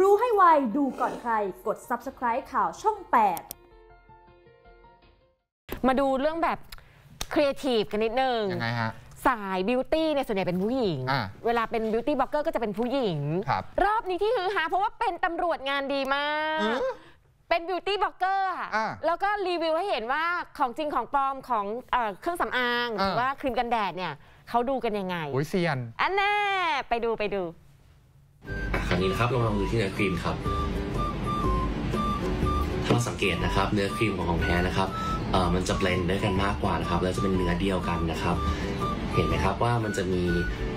รู้ให้ไวดูก่อนใคร กด subscribe ข่าวช่อง 8 มาดูเรื่องแบบครีเอทีฟกันนิดนึงยังไงฮะสาย beauty เนี่ยส่วนใหญ่เป็นผู้หญิงอ่าเวลาเป็น beauty blogger ก็จะเป็นผู้หญิงครับรอบนี้ที่ฮือฮาเพราะว่าเป็นตำรวจงานดีมากอืมเป็น beauty blogger อะอ่าแล้วก็รีวิวให้เห็นว่าของจริงของปลอมของเอ่อเครื่องสำอางหรืออ่าว่าครีมกันแดดเนี่ยเขาดูกันยังไงโอ้ยเซียนอันแน่ไปดูไปดูาวนี้นะครับลองลองดูที่เนื้อครีมครับ ถ้าเราสังเกตนะครับเนื้อครีมของของแท้นะครับเออมันจะเบลนด์ด้วยกันมากกว่านะครับแล้วจะเป็นเนื้อเดียวกันนะครับ เห็นไหมครับว่ามันจะมี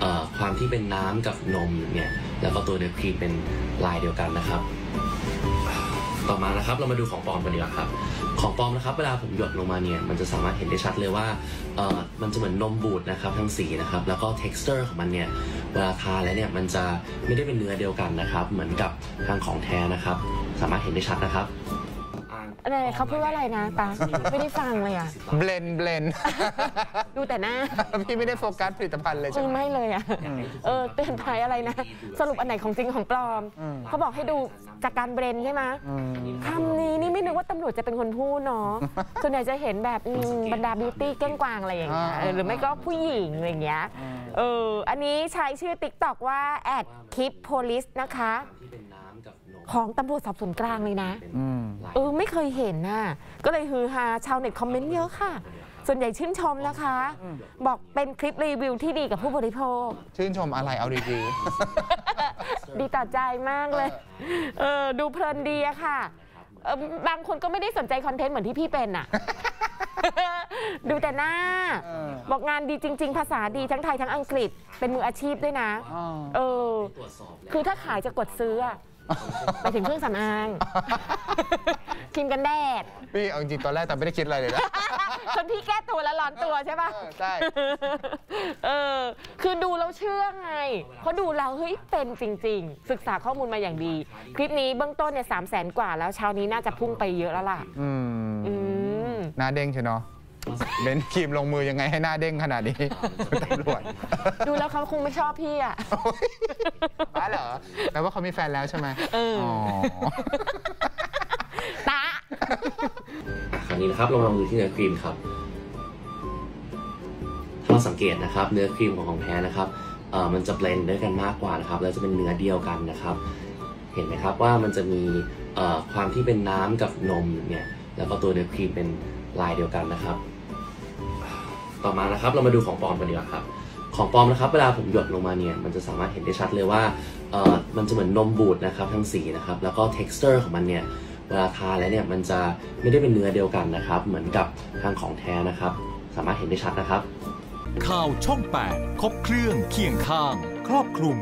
เอ่อความที่เป็นน้ำกับนมเนี่ยแล้วก็ตัวเนื้อครีมเป็นลายเดียวกันนะครับ ต่อมานะครับเรามาดูของปลอมกันดีกว่าครับ ของปลอมนะครับเวลาผมหยดลงมาเนี่ยมันจะสามารถเห็นได้ชัดเลยว่าเอ่อมันจะเหมือนนมบูดนะครับทั้งสีนะครับแล้วก็ texture ของมันเนี่ยเวลาทาแล้วเนี่ยมันจะไม่ได้เป็นเนื้อเดียวกันนะครับ เหมือนกับทางของแท้นะครับ สามารถเห็นได้ชัดนะครับ อะไรเขาพูดว่าอะไรนะตาไม่ได้ฟังเลยอะ เบลนเบลน ดูแต่หน้า พี่ไม่ได้โฟกัสผลิตภัณฑ์เลยเอใช่อไหม ไม่เลยอะ เออเตือนภัยอะไรนะ สรุปอันไหนของจริงของปลอม อืม เขาบอกให้ดูจากการเบรนใช่ไหมอืม คำนี้นี่ไม่นึกว่าตำรวจจะเป็นคนพูดเนาะ ส่วนใหญ่จะเห็นแบบอืมบรรดา beauty เก้งกวางอะไรอย่างเงี้ยอ่า เออหรือไม่ก็ผู้หญิงอะไรอย่างเงี้ย เออ อันนี้ใช้ชื่อติ๊กต็อกว่าแอด Clip Police นะคะ ที่เป็นน้ำกับนม ของตำรวจสอบสวนกลางเลยนะอืมเออไม่เคยเห็นน่ะก็เลยฮือฮาชาวเน็ตคอมเมนต์เยอะค่ะ ส่วนใหญ่ชื่นชมนะคะ บอกเป็นคลิปรีวิวที่ดีกับผู้บริโภค ชื่นชมอะไรเอาดีดีต่อใจมากเลยเออดูเพลินดีอะค่ะเออบางคนก็ไม่ได้สนใจคอนเทนต์เหมือนที่พี่เป็นอะดูแต่หน้าเออบอกงานดีจริง ๆ ภาษาดีทั้งไทยทั้งอังกฤษ เป็นมืออาชีพด้วยนะๆอ๋อเออตรวจสอบแล้วคือถ้าขายจะกดซื้ออะ ไปถึงเครื่องสำอางครีมกันแดด พี่เอาจริงๆตอนแรกแต่ไม่ได้คิดอะไรเลยนะ จนพี่แก้ตัวแล้วร้อนตัวใช่ปะ เออใช่ เออ คือดูแล้วเชื่อไงเพราะดูแล้วเฮ้ยเป็นจริง ๆ ศึกษาข้อมูลมาอย่างดี คลิปนี้เบื้องต้นเนี่ยสามแสนกว่าแล้วเช้านี้น่าจะพุ่งไปเยอะแล้วล่ะ อือืมมหน้าเด้งใช่เนาะ เบนครีมลงมือยังไงให้หน้าเด้งขนาดนี้ตำรวจดูแล้วเขาคงไม่ชอบพี่อะบ้าเหรอแปลว่าเขามีแฟนแล้วใช่ไหมเอออ๋อตาคราวนี้นะครับเรามาดูที่เนื้อครีมครับ ถ้าเราสังเกตนะครับ เนื้อครีมของของแท้นะครับเอ่อมันจะเบลนด์ด้วยกันมากกว่านะครับ แล้วจะเป็นเนื้อเดียวกันนะครับ เห็นไหมครับว่ามันจะมีเอ่อความที่เป็นน้ำกับนมเนี่ย แล้วก็ตัวเนื้อครีมเป็นลายเดียวกันนะครับ ต่อมานะครับ เรามาดูของปลอมกันดีกว่าครับ ของปลอมนะครับ เวลาผมหยดลงมาเนี่ยมันจะสามารถเห็นได้ชัดเลยว่าเอ่อมันจะเหมือนนมบูดนะครับทั้งสีนะครับแล้วก็ texture ของมันเนี่ยเวลาทาแล้วเนี่ยมันจะไม่ได้เป็นเนื้อเดียวกันนะครับ เหมือนกับทางของแท้นะครับ สามารถเห็นได้ชัดนะครับ ข่าวช่อง 8 ครบเครื่องเคียงข้าง ครอบคลุม